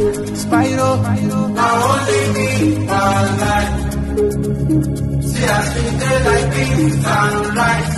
Spyro. Now only me one life. See, I see daylight beams sunrise.